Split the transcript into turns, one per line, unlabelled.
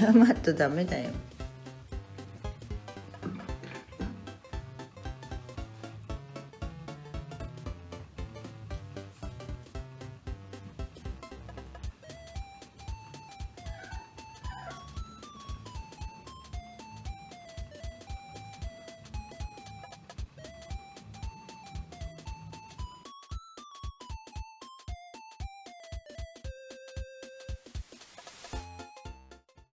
ヤっとダメだよ。